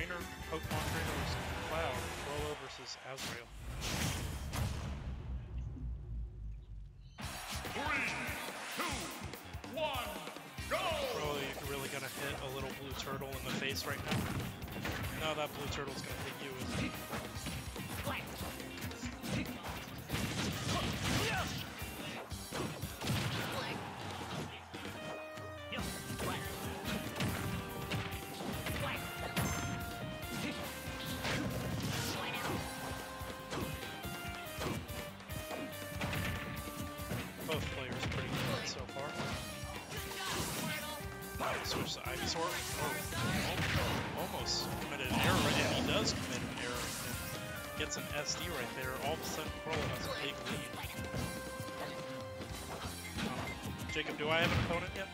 trainer, Pokemon trainer versus Cloud. Chrollo versus Azrael. Three, two, one, go! Chrollo, you're really gonna hit a little blue turtle in the face right now? No, that blue turtle's gonna hit you, Switch to Ivysaur. Oh, almost committed an error, and he does commit an error. And gets an SD right there. All of a sudden, Chrollo has a big lead. Um, Jacob, do I have an opponent yet?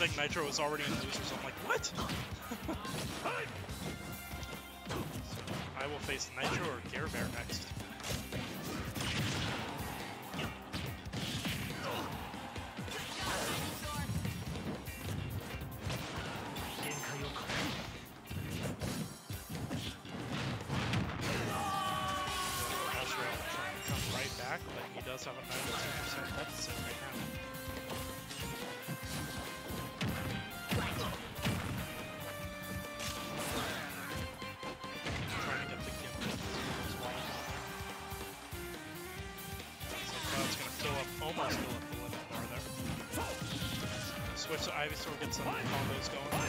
Saying Nitro was already in losers. I'm like, what? I will face Nitro or Gare Bear next. To Ivysaur, get some combos going.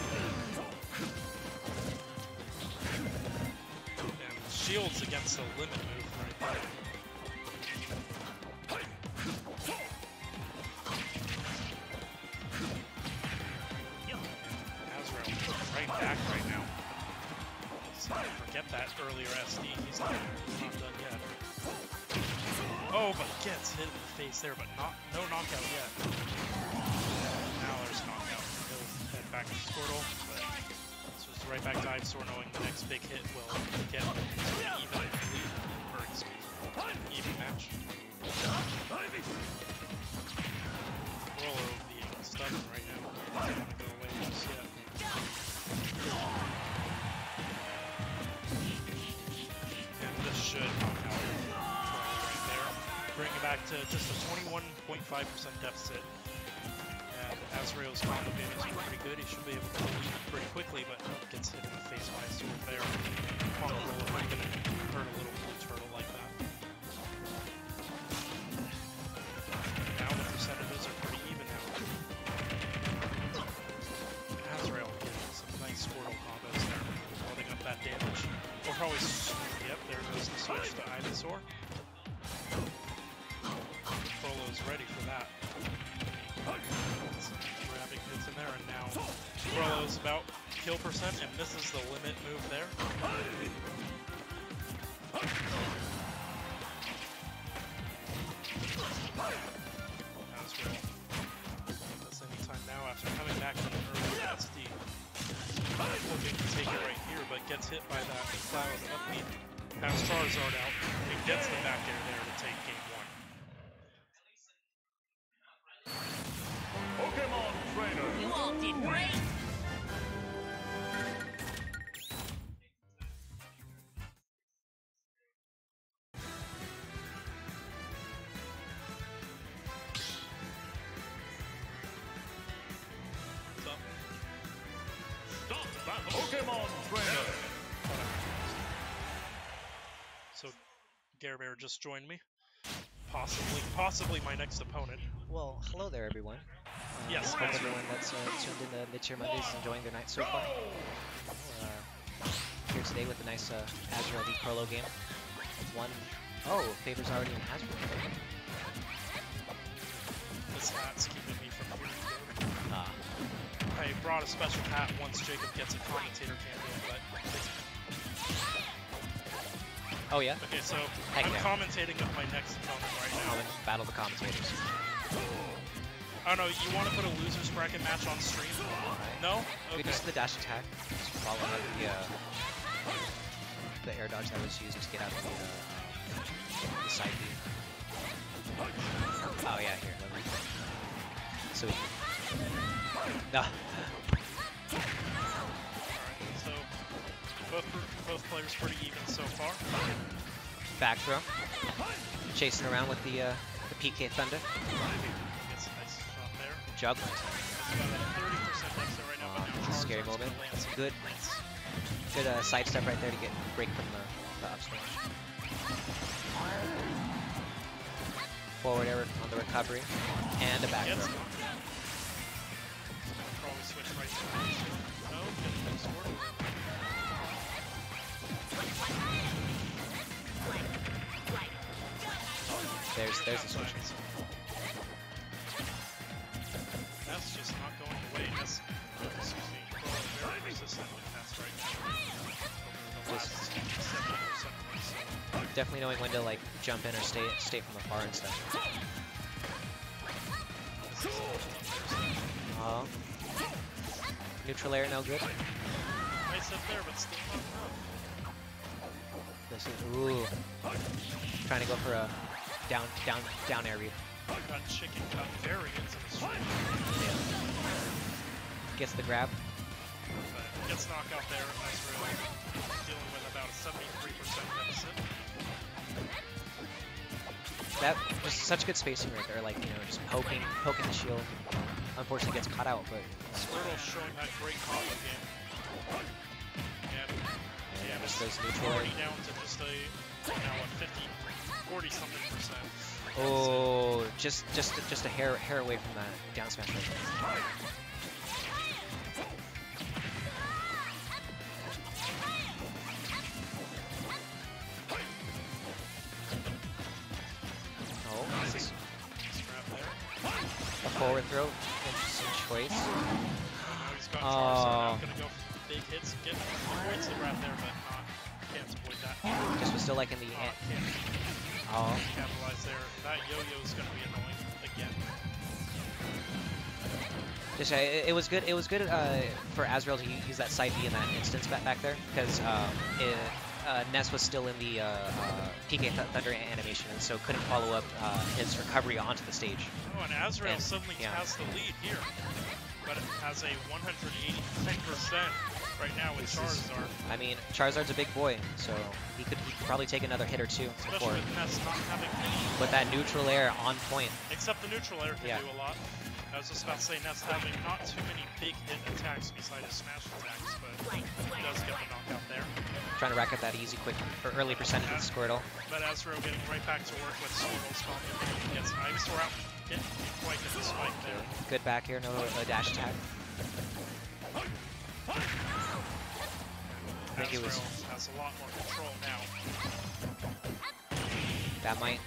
And shields against the limit move right there. Azrael right back right now. So forget that earlier SD. He's not, not done yet. Oh, but gets hit in the face there, but not no knockout yet. Now there's knockout. He'll head back to Squirtle, but switch right back to Ivysaur, knowing the next big hit will get even lead, or excuse me, even match. Chrollo being stubborn right now. Doesn't want to go away just yet. And this should knock out right there. Bring it back to just a 21.5% deficit. Azrael's combo game is pretty good. He should be able to pretty quickly, but gets hit in the face by a sword there. Chrollo's about kill percent and misses the limit move there. Azrael this anytime now after coming back from an early SD. Looking to take it right here, but gets hit by that cloud up B. Has Charizard out and gets the back air there Gare Bear just joined me. Possibly, possibly my next opponent. Well, hello there, everyone. Uh, Yes, Hope yes. everyone that's uh, tuned in to Mid-Tier Mondays is enjoying their night so far. Uh, here today with a nice uh, Azrael v Chrollo game. One oh, Favor's already in Azrael. This hat's keeping me from hearing Ah, I brought a special hat once Jacob gets a commentator champion, but it's oh yeah. Okay, so Heck I'm yeah. commentating with my next opponent right now. then battle the commentators. Oh no, you want to put a losers bracket match on stream? No? We Okay. just the dash attack. Just follow the uh, the air dodge that was used to get out of the, uh, the side B. Oh yeah, here. Let me. So we. No. Both both players pretty even so far. Back throw. Chasing around with the uh, the PK Thunder. Gets a nice shot there. Juggling. It's about a 30% deficit right now, Aw, but now it's a scary moment. gonna land some Good. Good uh, side step right there to get break from the, the up smash. Forward air on the recovery. And a back throw. it. Probably switch right There's there's the switch. That's just not going away. That's, excuse me, very resistant with right now. Over the last Just- 70% or so. Definitely knowing when to like jump in or stay stay from afar and stuff. This is all unfair. Oh. Neutral air no good. Nice up there, but still not. This is ooh. Trying to go for a down down down area. read. Chicken cut very into the stream, Gets the grab. but gets knocked out there. Nice really dealing with about a 73% deficit. That just such good spacing right there, like you know, just poking poking the shield. Unfortunately gets caught out, but Squirtle showing that great combo game. And yeah, yeah, just those neutral already down to just a now a 50, 40 something percent. Oh, just just just a hair hair away from that down smash right there. Oh, this is Scrap there. a forward throw. Interesting choice. Oh, now he's got. Charizard. Not gonna go for big hits. Get avoids the grab there, but not can't avoid that. Just was still like in the Uh, Oh, capitalize there. That yo-yo is gonna be annoying again. just it, it was good. It was good uh, for Azrael to use that side B in that instance back, back there because um, it, uh, Ness was still in the uh, uh, PK Th- Thunder animation, and so couldn't follow up uh, his recovery onto the stage. Oh, and Azrael And- suddenly yeah. has the lead here, but it has a 180% right now with Charizard. I mean, Charizard's a big boy, so he could, he could probably take another hit or two before. With Ness not having any, But that neutral air on point. except the neutral air can Yeah. do a lot. I was just about to say Ness having not too many big hit attacks besides his smash attacks, but he does get the knockout there. Trying to rack up that easy, quick, or early percentage with Squirtle. But Azrael getting right back to work with Squirtle's combo. He gets Ivysaur out, quite the spike there. Good back here, no dash attack. Think it was- has a lot more control now. That might.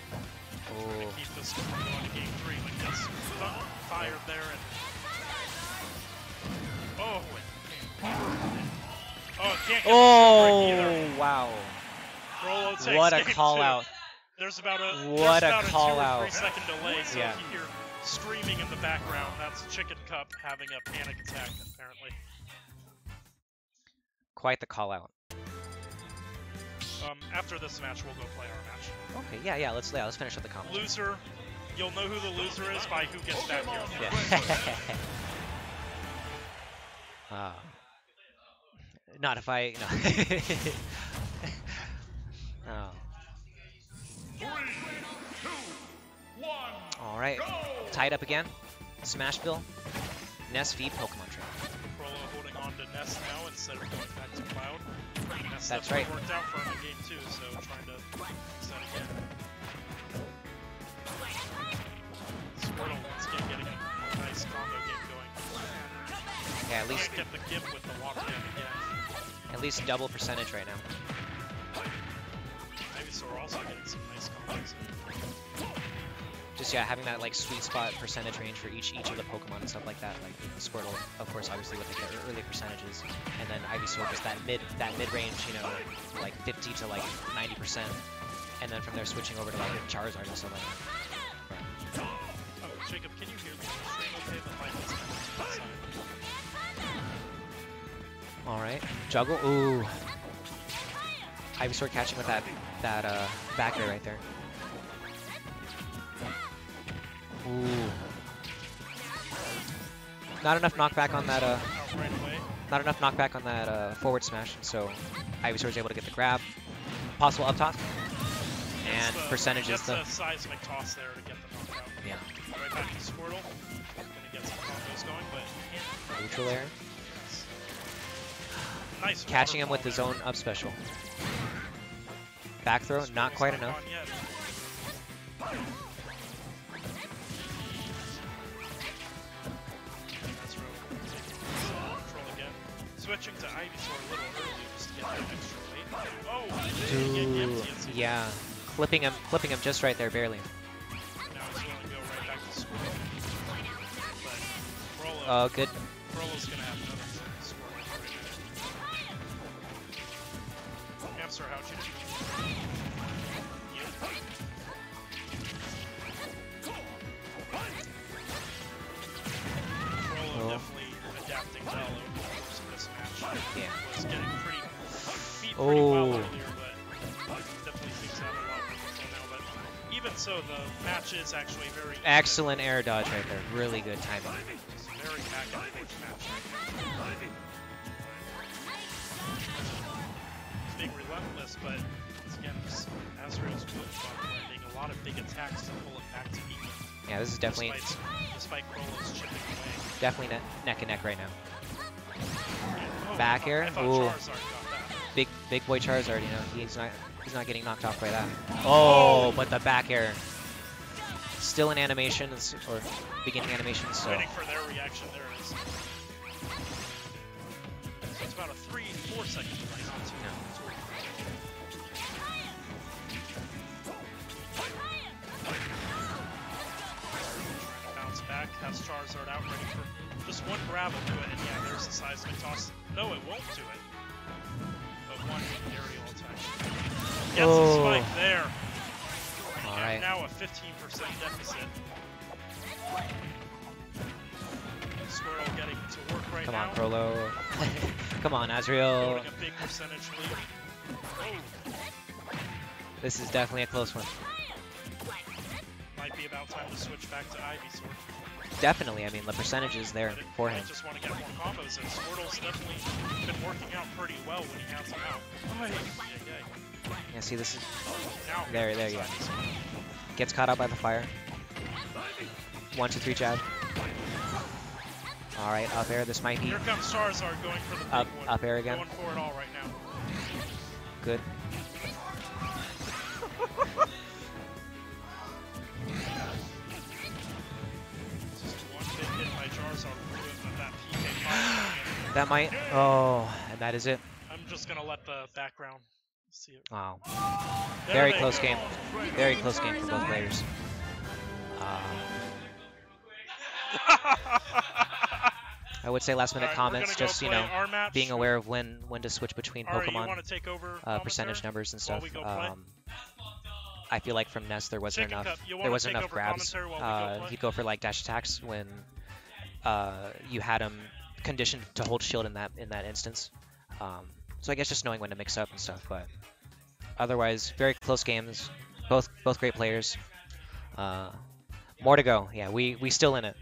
Oh, keep this going to game three. Like fu- fired there and oh, oh, oh wow! What a call two. out! There's about a What a call or out. three second delay, so Yeah. if you hear screaming in the background, that's Chicken Cup having a panic attack apparently. Quite the call out. Um, after this match, we'll go play our match. Okay, yeah, yeah. Let's yeah, let's finish up the combo. Loser, you'll know who the loser is by who gets back here. Yeah. Ah. Not if I. No. oh. Three, two, one, All right. go! Tied up again. Smashville. Ness feed Pokemon Train. Chrollo holding on to Ness now instead of going back to Cloud. Ness That's definitely right. worked out for him in game two, so trying to that again. Squirtle once again getting a nice combo game going. Yeah, at least get the with the walk again. at least double percentage right now. just yeah, having that like sweet spot percentage range for each each of the Pokemon and stuff like that. Like Squirtle, of course, obviously with like the early percentages, and then Ivysaur just that mid that mid range, you know, like 50 to like 90 percent, and then from there switching over to like Charizard and stuff like that. Oh, Jacob, can you hear me? All right, juggle. Ooh, Ivysaur catching with that that uh back air right there. Ooh. Not enough knockback on that. Uh, Out right away. not enough knockback on that uh, forward smash, so Ivysaur is able to get the grab. Possible up top. And the- percentage is the seismic toss there to get the knockout. yeah Right back to Squirtle. Gonna get some going, but neutral air. Nice Catching him with his own up special. Back throw, not quite enough. Switching to Ivysaur a little early just to get that extra weight. Oh, empty yeah, clipping him, clipping him just right there, barely. Now he's going to go right back to Squirtle. But Chrollo, Oh, good. Chrollo's going to have another there. Hamster, how'd you do? Yeah. Getting pretty beat pretty well Oh. earlier, but definitely thinks out a lot of control now. But even so, the match is actually very. Excellent air dodge right there. Really good timing. Very back and forth match. It's being relentless, but again, Azrael's landing a lot of big attacks to pull it back to even. Yeah, this is definitely despite, despite chipping away. definitely ne neck and neck right now. Oh, Back air? Ooh. Charizard got that. Big big boy Charizard, you know, he's not he's not getting knocked off by that. Oh, oh but the back air. Still in animation, it's- or beginning animation, so Waiting for their reaction. There it is. So it's about a three, four second Has Charizard out ready for just one grab will do it, and yeah, there's the seismic toss. No, it won't do it. But one aerial attack. Gets Oh. a spike there. all And now a 15% deficit. Squirtle getting to work right now. Come now. on, Chrollo. Come on, Azrael. Holding a big percentage lead. Oh, This is definitely a close one. Might be about time to switch back to Ivysaur. Definitely, I mean, the percentage is there But it for might him. just want to get more combos, and Squirtle's definitely been working out pretty well when he has them out. Oh, yeah, yeah, Yeah, see, this is Now, There, there comes you go. Gets caught out by the fire. One, two, three, jab. All right, up air. This might be Here comes Charizard going for the up, one. up air again. Going for it all right now. Good. That might. Oh, and that is it. I'm just gonna let the background see it. Wow. There Very close go. game. Very close game for both players. Uh, I would say last minute we're comments, just you know, being aware of when when to switch between you Pokemon want to take over uh, percentage numbers and stuff. we go play? Um, I feel like from Ness there wasn't Chicken enough. There wasn't enough grabs. go Uh, he'd go for like dash attacks when uh, you had him conditioned to hold shield in that in that instance. Um, so I guess just knowing when to mix up and stuff. But otherwise, very close games. Both both great players. Uh, more to go. Yeah, we we still in it.